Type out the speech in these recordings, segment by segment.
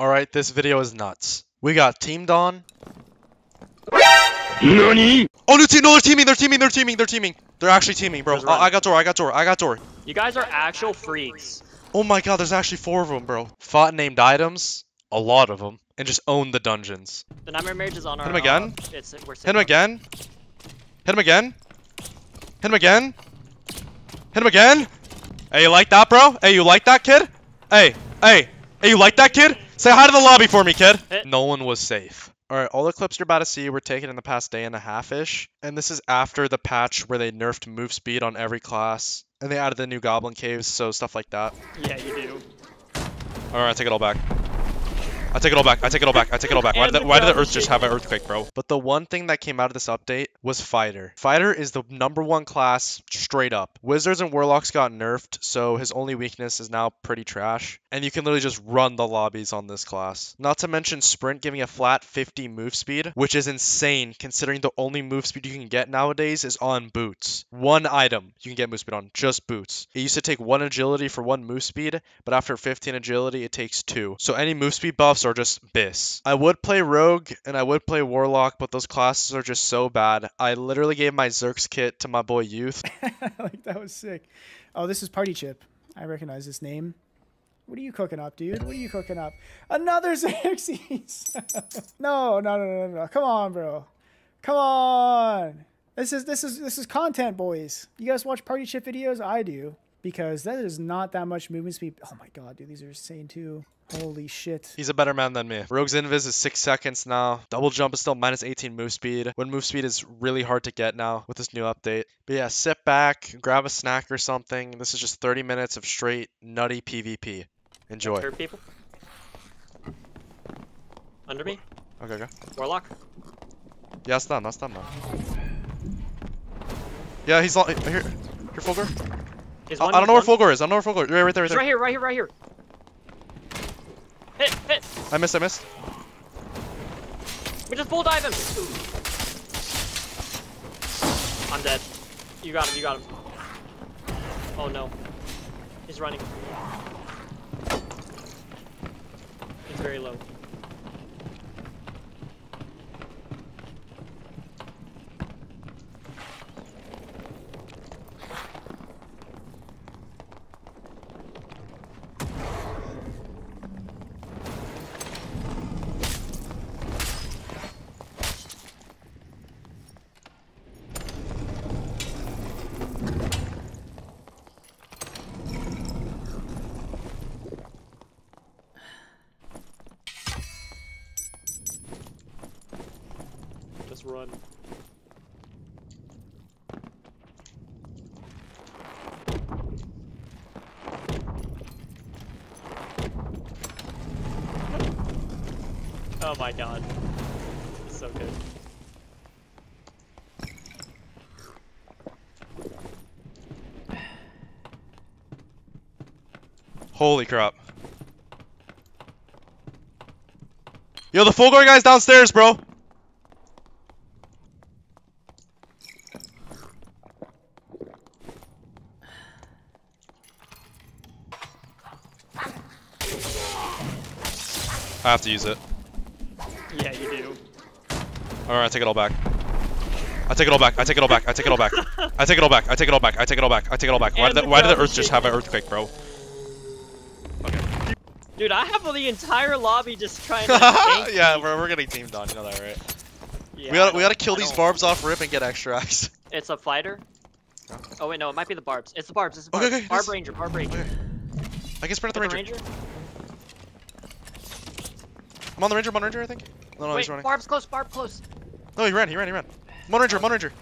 Alright, this video is nuts. We got Team Dawn. NANI? Oh, new team! No, they're teaming! They're teaming! They're teaming! They're teaming! They're actually teaming, bro. Where's Oh, I got door! I got door! I got door! You guys are actual freaks. Oh my god, there's actually four of them, bro. Fought named items, a lot of them, and just own the dungeons. The Nightmare Mage is on our. Hit him again? Uh, it's, we're Hit him again. Hit him again. Hit him again. Hit him again. Hey, you like that, bro? Hey, you like that, kid? Hey, hey, hey, you like that, kid? Say hi to the lobby for me, kid. Eh. Hit. No one was safe. All right, all the clips you're about to see were taken in the past day and a half-ish, and this is after the patch where they nerfed move speed on every class, and they added the new goblin caves, so stuff like that. Yeah, you do. All right, I take it all back. I take it all back. I take it all back. I take it all back. Why did, the, why did the Earth just have an earthquake, bro? But the one thing that came out of this update was Fighter. Fighter is the number one class straight up. Wizards and Warlocks got nerfed, so his only weakness is now pretty trash. And you can literally just run the lobbies on this class. Not to mention Sprint giving a flat 50 move speed, which is insane considering the only move speed you can get nowadays is on boots. One item you can get move speed on, just boots. It used to take one agility for one move speed, but after 15 agility, it takes two. So any move speed buffs are just bis. I would play Rogue and I would play Warlock, but those classes are just so bad. I literally gave my Zerx kit to my boy Youth. like that was sick. Oh, this is Party Chip. I recognize this name. What are you cooking up, dude? What are you cooking up? Another Xerxes. no, no, no, no, no. Come on, bro. Come on. This is this is this is content, boys. You guys watch Party Chip videos? I do because that is not that much movement speed. Oh my god, dude, these are insane too. Holy shit. He's a better man than me. Rogue's invis is 6 seconds now. Double jump is still minus 18 move speed. When move speed is really hard to get now with this new update. But yeah, sit back, grab a snack or something. This is just 30 minutes of straight nutty PvP. Enjoy. Hurt people. Under me. Okay, okay. Warlock. Yeah, that's done. That's done now. Yeah, he's all, here. Here, Fulgor. He's I, one. I don't know where one. Fulgor is. I don't know where Fulgor is. Right, right there, right He's there. right here, right here, right here. Hit, hit. I missed, I missed. We just full dive him. I'm dead. You got him, you got him. Oh no. He's running. He's very low. Just run. Oh my god. So good. Holy crap. Yo, the Fulgor guy's downstairs, bro. I have to use it. Yeah, you do. Alright, I take it all back. I take it all back. I take it all back. I take it all back. I take it all back. I take it all back. I take it all back. I take it all back. Why did the, why did the earth just have an earthquake, bro? Okay. Dude, I have the entire lobby just trying to gank yeah, we're, we're getting teamed on. You know that, right? Yeah, we gotta we gotta kill these barbs off rip and get extra extracts. It's a fighter. Oh wait, no, it might be the barbs. It's the barbs. It's the Okay, barbs. okay, Barb yes. ranger. Barb ranger. Okay. I can sprint at the Hit ranger. I'm on the ranger. I'm on ranger. I think. No, no, Wait, he's running. barb's close. Barb close. No, he ran. He ran. He ran. I'm on ranger. I'm on ranger.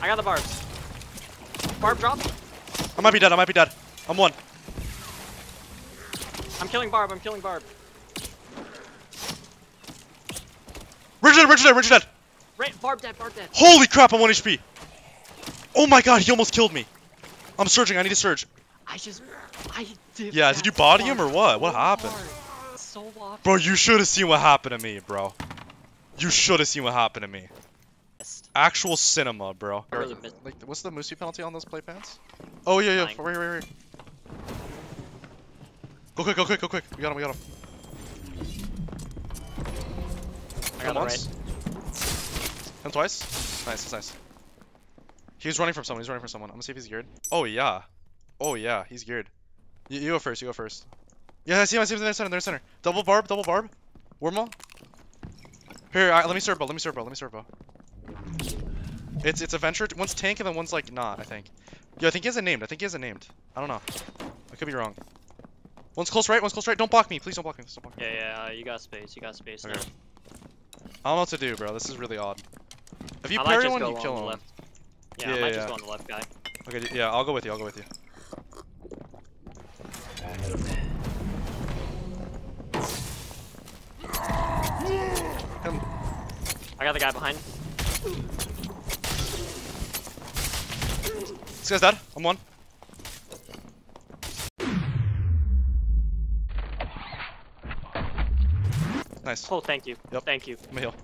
I got the barbs. Barb drop. I might be dead. I might be dead. I'm one. I'm killing Barb. I'm killing Barb. Ranger dead. Ranger dead. Ranger dead. Ra Barb dead. Barb dead. Holy crap! I'm one HP. Oh my god, he almost killed me. I'm surging. I need to surge. I just. I did. Yeah, did you body him or what? What so happened? So. Bro, you should have seen what happened to me, bro. You should have seen what happened to me. Actual cinema, bro. Really Like, what's the Moosey penalty on those play pants? Oh, yeah, yeah. Fine. Wait, wait, right. Go quick, go quick, go quick. We got him, we got him. I got Him once. right. Him twice. Nice, that's nice. He was running from someone. He's running from someone. I'm gonna see if he's geared. Oh yeah. Oh yeah, he's geared. You, you go first. You go first. Yeah, I see him. I see him in the center. In the center. Double barb. Double barb. Wormhole. Here, I, let me serve. Let me serve. Let me serve. It's it's a venture. One's tank and then one's like not. I think. Yeah, I think he has it named. I think he has it named. I don't know. I could be wrong. One's close right. One's close right. Don't block me. Please don't block me. Please don't block me. Yeah, yeah, uh, you got space. You got space Okay. now. I don't know what to do, bro. This is really odd. If you I parry one, you on kill the him. left. Yeah, Yeah, I might yeah. just go on the left guy. Okay, yeah, I'll go with you. I'll go with you. Him. I got the guy behind. This guy's dead. I'm one. Nice. Oh, thank you. Yep. Thank you. I'm a heal.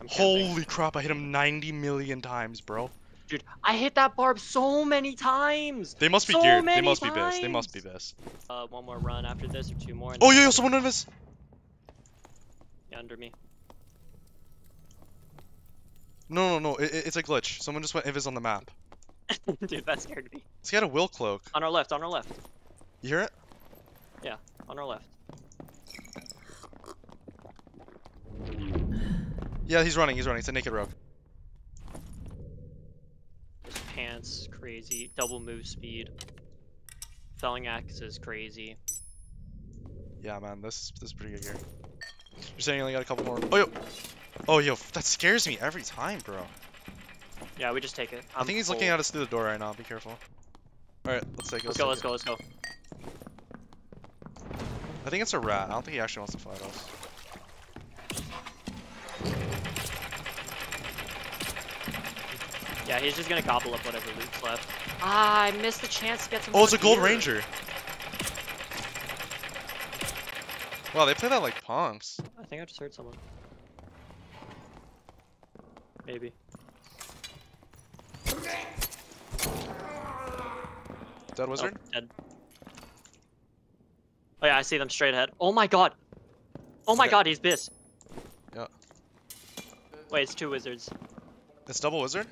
I'm. Holy crap! I hit him 90 million times, bro. Dude, I hit that barb so many times. They must be So geared. They must be biz. They must be times. biz. Uh, one more run after this, or two more. Oh yeah, yeah, someone in this. Yeah, under me. No, no, no. It, it- it's a glitch. Someone just went If invis on the map. Dude, that scared me. Guy got a will cloak. On our left, on our left, You hear it? Yeah, on our left. Yeah, he's running. He's running. It's a naked rogue. His pants, crazy. Double move speed. Felling axe is crazy. Yeah, man, this this is pretty good gear. You're saying you only got a couple more. Oh yo, oh yo, that scares me every time, bro. Yeah, we just take it. i think he's looking at us through the door right now. Be careful. All right, let's take it. Let's go, let's take go, let's go. I think it's a rat. I don't think he actually wants to fight us. Yeah, he's just gonna gobble up whatever loot's left. Ah, I missed the chance to get some Oh, it's a gold gear. ranger. Wow, they play that like punks. I think I just heard someone. Maybe. Dead wizard. Oh, dead. Oh yeah, I see them straight ahead. Oh my god! Oh my god, he's bis. Yeah. Wait, it's two wizards. It's double wizard.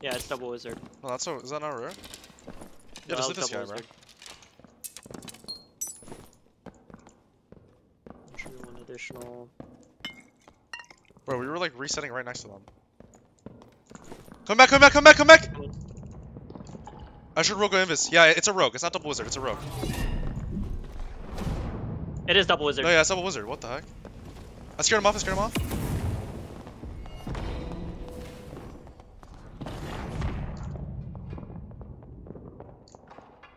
Yeah, it's double wizard. No, that's so. Is that not rare? Yeah, No, just hit this guy, double bro. wizard. True, one. Bro, we were like resetting right next to them. Come back, come back, come back, come back! I should rogue invis. Yeah, it's a rogue. It's not double wizard. It's a rogue. It is double wizard. No, yeah, it's double wizard. What the heck? I scared him off. I scared him off.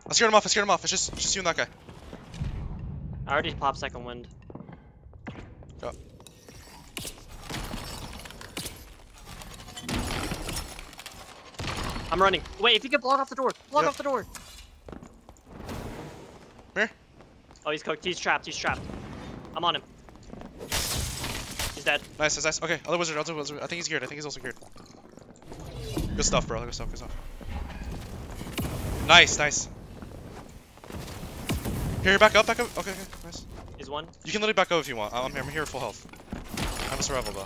I scared him off. I scared him off. It's just, it's just you and that guy. I already popped second wind. I'm running. Wait, if you can block off the door, block Yeah. off the door. Where? Oh, he's cooked. He's trapped. He's trapped. I'm on him. He's dead. Nice, nice, nice. Okay, other wizard, other wizard. I think he's geared. I think he's also geared. Good stuff, bro. Good stuff. Good stuff. Nice, nice. Here, back up, back up. Okay, okay, nice. He's one. You can literally back up if you want. I'm here. I'm here full health. I'm a survival though.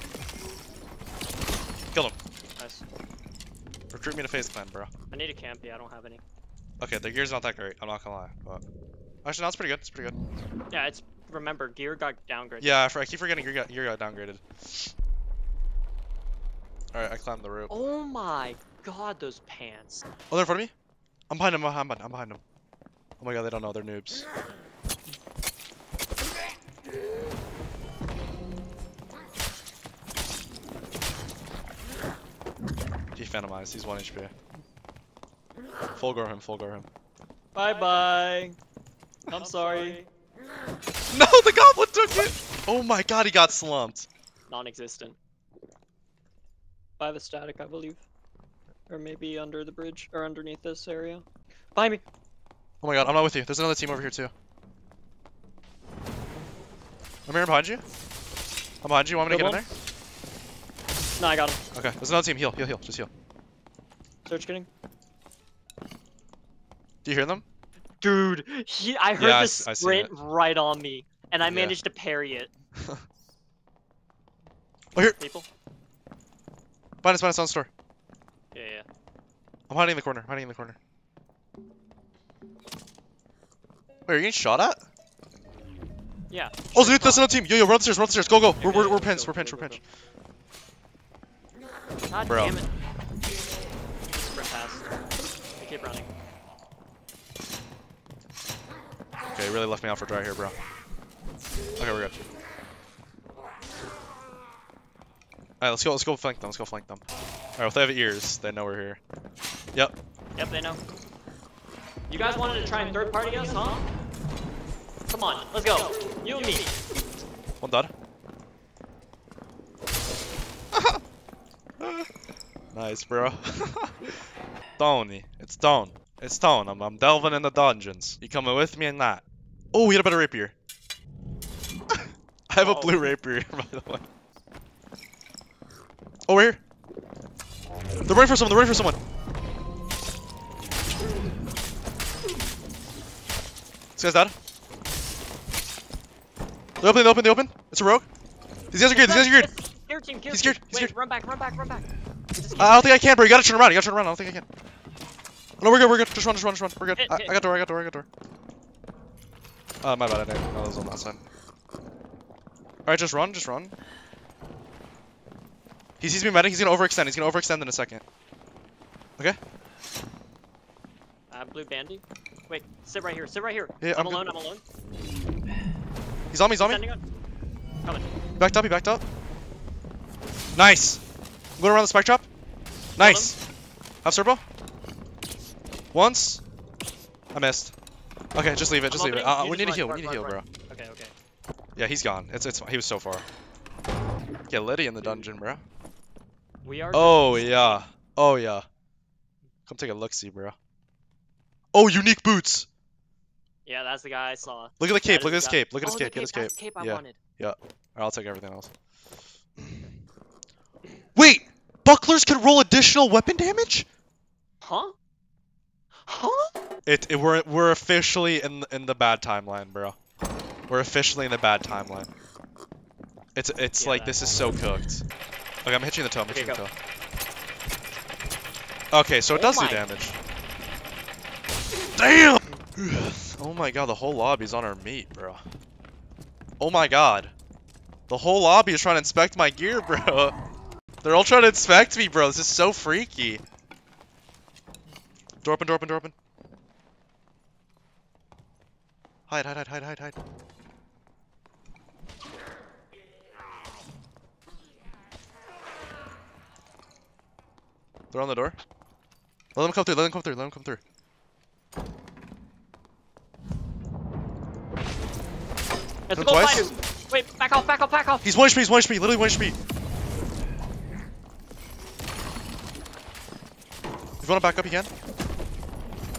Kill him. Nice. Recruit me to phase clan, bro. I need a camp. Yeah, I don't have any. Okay, the gear's not that great. I'm not gonna lie, but actually, no, it's pretty good. It's pretty good. Yeah, it's remember gear got downgraded. Yeah, I, for, I keep forgetting gear got, gear got downgraded. All right, I climbed the rope. Oh my god, those pants. Oh, they're in front of me. I'm behind them. I'm behind. I'm behind them. Oh my god, they don't know. They're noobs. Phantomized. He's 1 HP. Full gore him. Full gore him. Bye bye. I'm sorry. No, the goblin took it! Oh my god, he got slumped. Non-existent. By the static, I believe. Or maybe under the bridge, or underneath this area. Behind me! Oh my god, I'm not with you. There's another team over here too. I'm here behind you. I'm behind you. Want me to Go get in there? No, I got him. Okay, there's another team. Heal, heal, heal. Just heal. Search getting. Do you hear them? Dude, he, I heard Yeah, the s- I sprint it. right on me, and I Yeah. managed to parry it. Oh, here. People? Behind us, behind us on the store. Yeah, yeah. I'm hiding in the corner. Hiding in the corner. Wait, are you getting shot at? Yeah. Oh, Zenith, that's another team. Yo, yo, run upstairs, run upstairs. Go, go. We're, Yeah, we're, yeah, we're go, pinched, go, we're pinched, go, we're go, pinched. God Bro. damn it. Sprint past. I keep running. Okay, you really left me out for dry here, bro. Okay, we're good. Alright, let's go, let's go flank them, let's go flank them. Alright, if they have ears, they know we're here. Yep. Yep, they know. You guys wanted to try and third party us, huh? Come on, let's go. You and me. One dead. nice, bro. Tony. It's Tone. It's Tone. I'm, I'm delving in the dungeons. You coming with me or not? Oh, we had a better rapier. I have a Oh. blue rapier, by the way. Oh, Over here. They're running for someone. They're running for someone. This guy's dead. They open. They open. They open. It's a rogue. These guys are geared. These guys are geared. Team, He's geared, he's Wait, run back, run back, run back. I don't think I can, bro. You gotta turn around. You gotta turn around. I don't think I can. Oh, no, we're good. We're good. Just run. Just run. Just run. We're good. Hit, I, hit. I got door. I got door. I got door. Uh, my bad. I didn't that was on that side. All right, just run. Just run. He sees me medic. He's gonna overextend. He's gonna overextend in a second. Okay. Uh, blue bandy. Wait, sit right here, sit right here. Yeah, I'm, I'm alone, I'm alone. He's on me. He's on me. On. Coming. Backed up. He backed up. Nice. I'm going around the spike trap. Nice. Have servo. Once. I missed. Okay, just leave it. Just I'm leave it. Uh, we need to run, heal. We need to heal, run, bro. run. Okay, okay. Yeah, he's gone. It's it's he was so far. Get Liddy in the dungeon, bro. We are. Oh yeah. Oh yeah. Come take a look, see, bro. Oh, unique boots. Yeah, that's the guy I saw. Look at the cape. That Look at his the cape. Look at his oh, the cape. Get his cape. That's the cape I Yeah. wanted. Alright, I'll take everything else. Wait, bucklers can roll additional weapon damage. Huh? Huh? It, it we're we're officially in the, in the bad timeline, bro. We're officially in the bad timeline. It's it's Yeah, like this is so cooked. Okay, I'm hitting the toe. I'm Okay, the toe. Okay, so it Oh does do damage. Damn! oh my god, the whole lobby's on our meat, bro. Oh my god. The whole lobby is trying to inspect my gear, bro. They're all trying to inspect me, bro. This is so freaky. Door open, door open, door open. Hide, hide, hide, hide, hide, hide. They're on the door. Let them come through, let them come through, let them come through. Let's go twice? fighters. Wait, back off, back off, back off. He's 1 HP, he's 1 HP, literally 1 HP. You wanna back up, you can.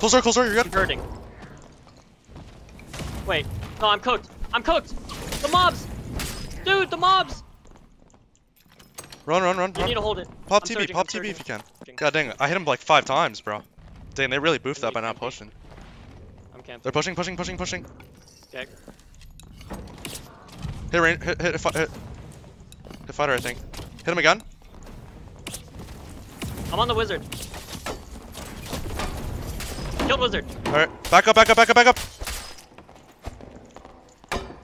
Close door, close door, you're good. Converting. Wait, no, I'm cooked. I'm cooked. The mobs. Dude, the mobs. Run, run, run, You run. need to hold it. Pop I'm TB, surging, pop I'm TB if you can. God dang it, I hit him like five times, bro. Dang, they really boofed that by not pushing. I'm camping. They're pushing, pushing, pushing, pushing. Okay. Hit rain, hit, hit, hit, hit, hit fighter, I think. Hit him again. I'm on the wizard. Killed wizard. All right, back up, back up, back up, back up.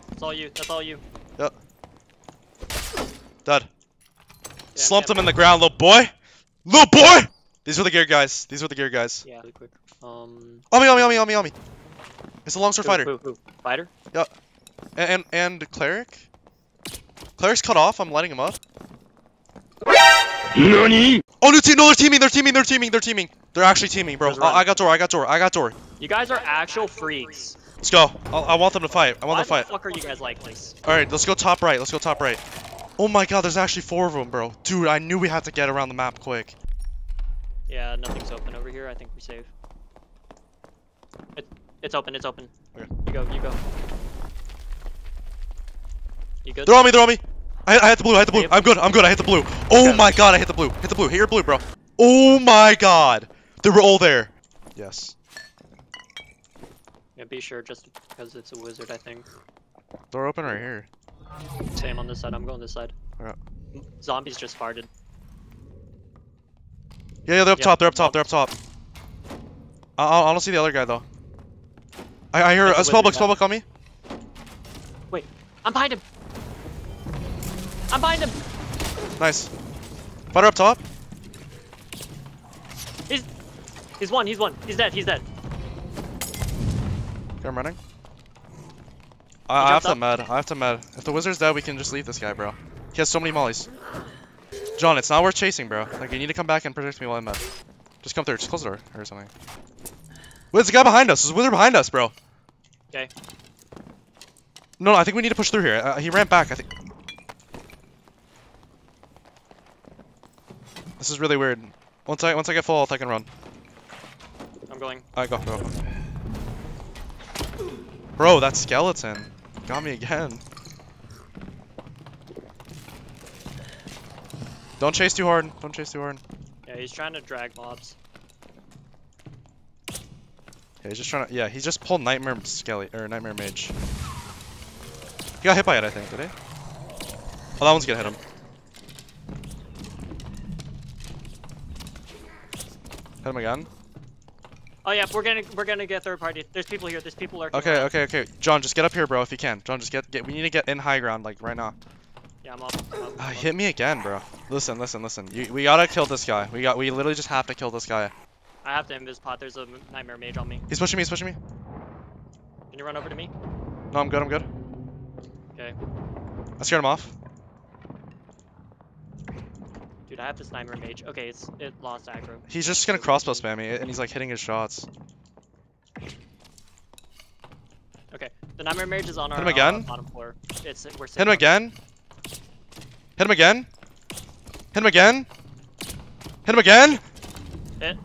That's all you. That's all you. Dead. Yeah, Slumped him in the ground, little boy. Little boy. These were the gear guys. These were the gear guys. Yeah, really quick. Um. On me, on me, on me, on me, on me. It's a longsword who, fighter. Who, who? Fighter? And, and and cleric. Cleric's cut off. I'm lighting him up. NANI Oh, new team. No, they're teaming. They're teaming. They're teaming! They're teaming. They're actually teaming, bro. Who's Oh. I got door. I got door. I got door. You guys are actual freaks. Let's go. I'll, I want them to fight. I want Why them to fight. What the fuck are you guys like this? All right, let's go top right. Let's go top right. Oh my god, there's actually four of them, bro. Dude, I knew we had to get around the map quick. Yeah, nothing's open over here. I think we save. It, it's open. It's open. Okay. You go. You go. You good? They're on me. They're on me. I, I hit the blue. I hit the blue. I'm good. I'm good. I hit the blue. Oh Okay. my god, I hit the blue. Hit the blue. Hit your blue, bro. Oh my god. They were all there. Yes. Yeah, be sure just because it's a wizard, I think. Door open right here. Same on this side, I'm going this side. Yeah. Zombies just farted. Yeah, yeah, they're up Yep, top. They're up top. They're up top. I, I, I don't see the other guy though. I, I hear a It's a spellbook. wizard. Spellbook on me. Wait, I'm behind him! I'm behind him! Nice. Fighter up top. He's one, he's one. He's dead, he's dead. Okay, I'm running. I, I have jumped to up. med. I have to med. If the wizard's dead, we can just leave this guy, bro. He has so many mollies. John, it's not worth chasing, bro. Like, you need to come back and protect me while I'm med. Just come through. Just close the door or something. Wait, there's a guy behind us. There's a wizard behind us, bro. Okay. No, no, I think we need to push through here. Uh, he ran back, I think. This is really weird. Once I once I get full health, I can run. I'm going. Alright, go, go. Bro, that skeleton got me again. Don't chase too hard. Don't chase too hard. Yeah, he's trying to drag mobs. Yeah, he's just trying to. Yeah, he's just pulled Nightmare Skelly or Nightmare Mage. He got hit by it, I think. Did he? Oh, that one's gonna hit him. Hit him again. Oh yeah, we're gonna we're gonna get third party. There's people here. There's people lurking. Okay, around. okay, okay. John, just get up here, bro, if you can. John, just get get. We need to get in high ground, like right now. Yeah, I'm up. I'm up, I'm hit up. me again, bro. Listen, listen, listen. You, we gotta kill this guy. We got. We literally just have to kill this guy. I have to invis pot. There's a nightmare mage on me. He's pushing me. He's pushing me. Can you run over to me? No, I'm good. I'm good. Okay. I scared him off. Dude, I have this nightmare mage. Okay, it's it lost aggro. He's just gonna crossbow spam me, and he's like hitting his shots. Okay, the nightmare mage is on our Hit him uh, bottom floor. It's we're Hit him again. Hit him again. Hit him again. Hit him again. Hit.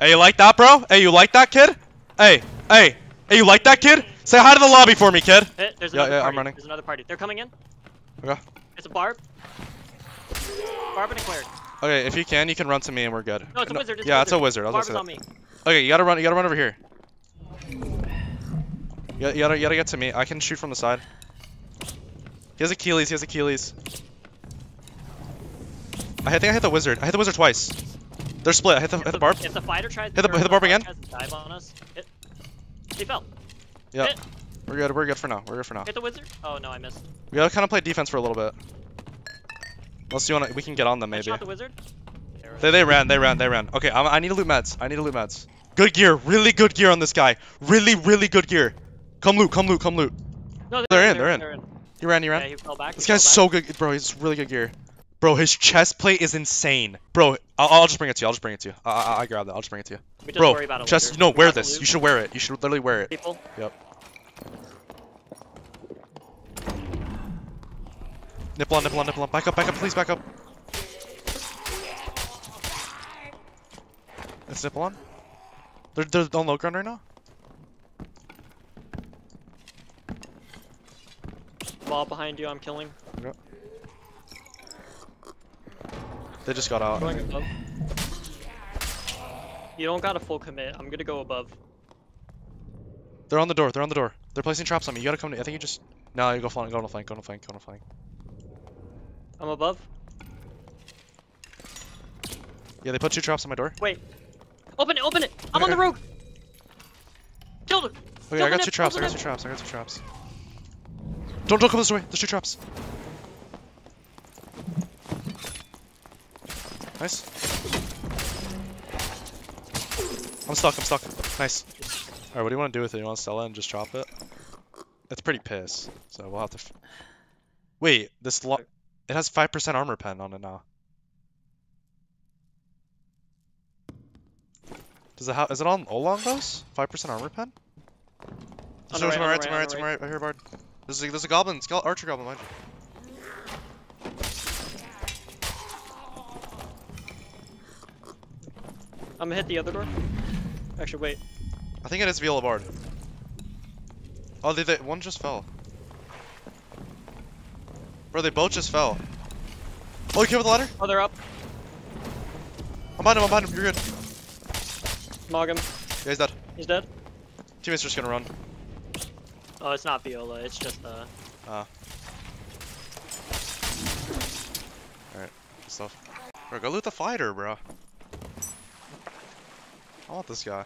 Hey, you like that, bro? Hey, you like that, kid? Hey, hey, hey, you like that, kid? Say hi to the lobby for me, kid. Hit. There's Yeah, another yeah, I'm running. There's another party. They're coming in. Okay. It's a barb. Barb and. Okay, if you can, you can run to me and we're good. No, it's a wizard. It's yeah, a it's a wizard. I was Barb is on me. Okay, you gotta run. You gotta run over here. You gotta, you gotta, you gotta get to me. I can shoot from the side. He has Achilles. He has Achilles. I think I hit the wizard. I hit the wizard twice. They're split. I hit the, hit the barb. If the fighter tries Hit the- hit the barb again. dive on us, hit. He fell. Yeah. Hit. We're good. We're good for now. We're good for now. Hit the wizard. Oh no, I missed. We gotta kind of play defense for a little bit. Unless you wanna, we can get on them maybe. shot the wizard. They, they ran. They ran. They ran. Okay, I'm, I need to loot meds. I need to loot meds. Good gear. Really good gear on this guy. Really, really good gear. Come loot. Come loot. Come loot. No, They're in, they're in. in. He ran. He ran. Yeah, he fell back. This guy's back. so good, bro. He's really good gear. Bro, his chest plate is insane. Bro, I'll, I'll just bring it to you. I'll just bring it to you. I, I, I grab that. I'll just bring it to you. Bro, worry about a just no, wear this. You should wear it. You should literally wear it. People. Nipple on, nipple on, nipple on. Back up, back up, please, back up. It's nipple on. They're, they're on low ground right now. Wall behind you. I'm killing. They just got out. You don't got a full commit. I'm gonna go above. They're on the door. They're on the door. They're placing traps on me. You gotta come to. I think you just. No, you go flank. Go on the flank. Go on the flank. Go on the flank. I'm above. Yeah, they put two traps on my door. Wait. Open it. Open it. I'm on the Okay. rogue. Killed it. Okay, I got it, two traps. I open got two traps. I got two traps. Don't don't come this way. There's two traps. Nice. I'm stuck. I'm stuck. Nice. All right, what do you want to do with it? You want to sell it and just chop it? It's pretty piss. So we'll have to. F Wait, this lo it has five percent armor pen on it now. Does it have? Is it on Olongos? Five percent armor pen? On To the my right, right, on to the my right, right, to on my the right, right here, Bard. There's a, there's a goblin, archer goblin behind you. I'm gonna hit the other door. Actually, wait. I think it is Viola Bard. Oh, they, they, one just fell. Bro, they both just fell. Oh, you came with the ladder? Oh, they're up. I'm behind him, I'm behind him, you're good. Mog him. Yeah, he's dead. He's dead. Teammates just gonna run. Oh, it's not Viola. It's just uh. Alright, Good stuff. Bro, go loot the fighter, bro. I want this guy.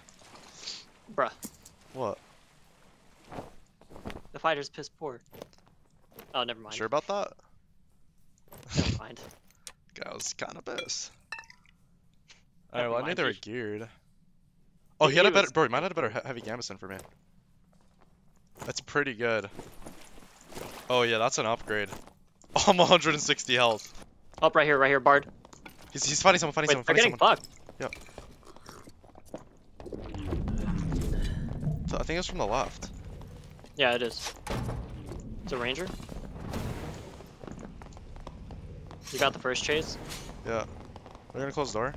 Bruh. What? The fighter's piss poor. Oh, never mind. Sure about that? Never mind. Guy kind of pissed. Never Alright, well, I knew they were geared. Oh, he he had a better, bro, he might have had a better heavy gambeson for me. That's pretty good. Oh yeah, that's an upgrade. Oh, I'm 160 health. Oh, right here, right here, Bard. He's, he's fighting someone, fighting Wait, someone, they're fighting getting someone. fucked. So I think it's from the left. Yeah, it is. It's a ranger. You got the first chase. Yeah. We're gonna close the door.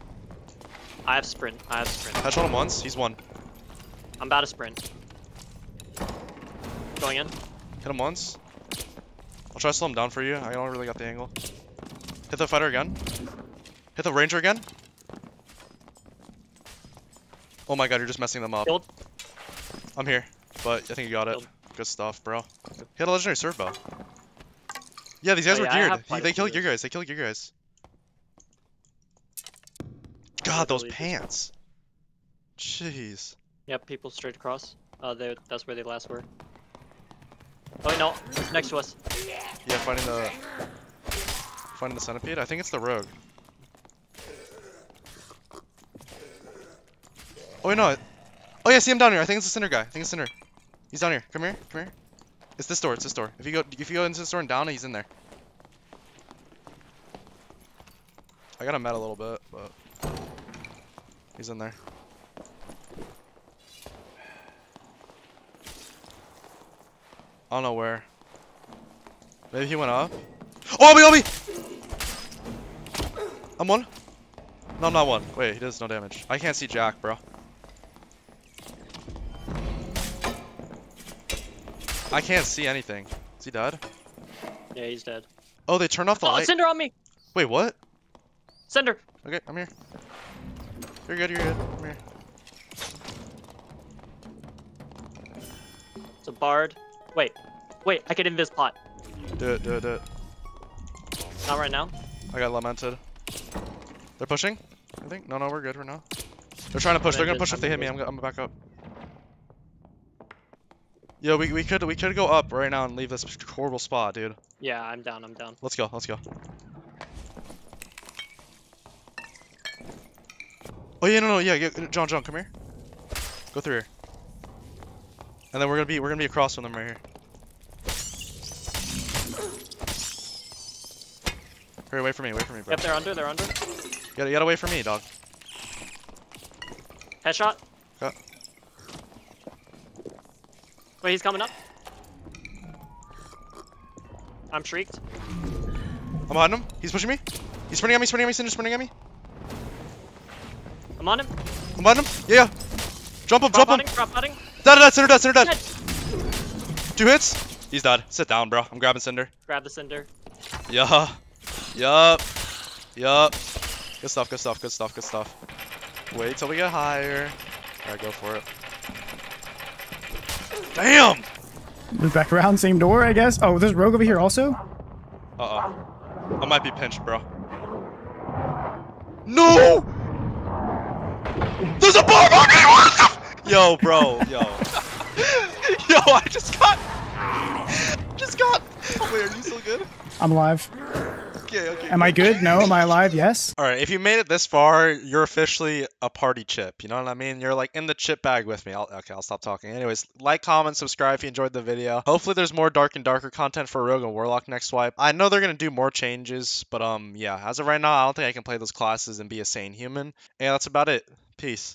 I have sprint. I have sprint. Headshot him once, he's one. I'm about to sprint. Going in. Hit him once. I'll try to slow him down for you. I don't really got the angle. Hit the fighter again. Hit the ranger again. Oh my god, you're just messing them up. Killed. I'm here, but I think you got it. Killed. Good stuff, bro. Hit a legendary serve bow. Yeah, these guys Oh, were yeah, geared. have He- quite a they killed of your guys. They killed your guys. God, those pants. Jeez. Yep, people straight across. Uh, they, that's where they last were. Oh wait, no, next to us. Yeah, finding the finding the centipede. I think it's the rogue. Oh wait, no. Oh yeah, see him down here. I think it's the cinder guy. I think it's cinder. He's down here. Come here. Come here. It's this door. It's this door. If you go, if you go into this door and down, he's in there. I got him mad a little bit, but he's in there. I don't know where. Maybe he went up. Oh, Obi, Obi! I'm one. No, I'm not one. Wait, he does no damage. I can't see Jack, bro. I can't see anything. Is he dead? Yeah, he's dead. Oh, they turned off the Oh, light. Cinder on me! Wait, what? Cinder! Okay, I'm here. You're good, you're good. I'm here. It's a bard. Wait, wait, I can invis pot. Do it, do it, do it. Not right now. I got lamented. They're pushing? I think? No, no, we're good, we're not. They're trying to push. They're gonna push if they hit me. I'm, I'm gonna back up. Yo, we, we could we could go up right now and leave this horrible spot, dude. Yeah, I'm down, I'm down. Let's go, let's go. Oh yeah, no, no, yeah, yeah, John, John, come here. Go through here. And then we're gonna be we're gonna be across from them right here. Hurry, wait for me, wait for me, bro. Yep, they're under, they're under. You gotta, you gotta wait for me, dog. Headshot. Got- Wait, he's coming up. I'm shrieked. I'm behind him. He's pushing me. He's sprinting at me, sprinting at me, Cinder sprinting at me. I'm on him. I'm on him. Yeah, yeah. Jump him, Drop jump him. drop. Dead, dead, Cinder dead, Cinder dead. Dead. Two hits. He's dead. Sit down, bro. I'm grabbing Cinder. Grab the cinder. Yeah. Yup. Yup. Good stuff, good stuff, good stuff, good stuff. Wait till we get higher. Alright, go for it. Damn! Move back around, same door, I guess. Oh, there's Rogue over here also. Uh-oh. I might be pinched, bro. No! There's a bomb on me! Yo, bro, yo. yo, I just got... Just got... Oh, wait, are you still good? I'm alive. Okay, okay. Am I good? No. Am I alive? Yes. All right, if you made it this far, you're officially a party chip. You know what I mean? You're like in the chip bag with me. I'll, okay, I'll stop talking. Anyways, like, comment, subscribe if you enjoyed the video. Hopefully, there's more dark and darker content for Rogue and Warlock next swipe. I know they're gonna do more changes, but um, yeah. As of right now, I don't think I can play those classes and be a sane human. And that's about it. Peace.